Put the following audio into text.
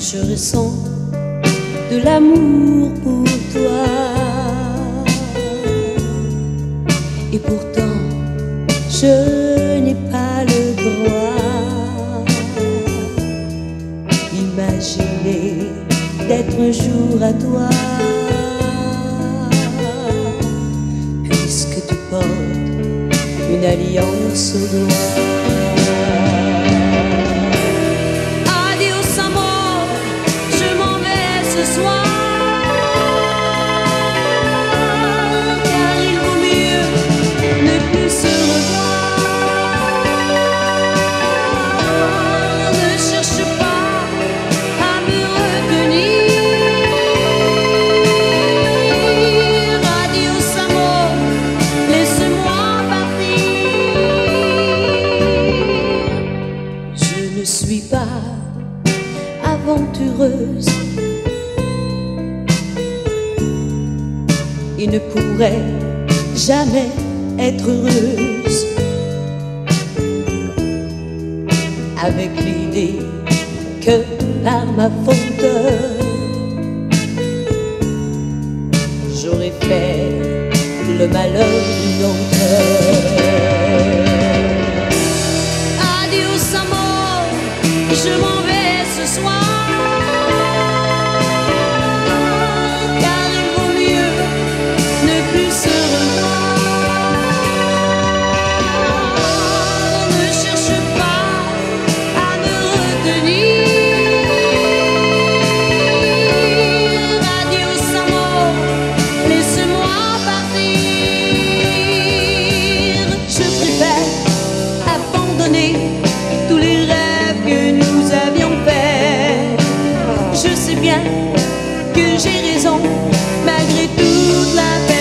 ressens de l'amour pour toi. Et pourtant, je n'ai pas le droit d'imaginer d'être un jour à toi. Puisque tu portes une alliance au doigt. Aventureuse. Et ne pourrait jamais être heureuse avec l'idée que par ma j'aurais fait le malheur d'une autre. Que j'ai raison malgré toute la peine.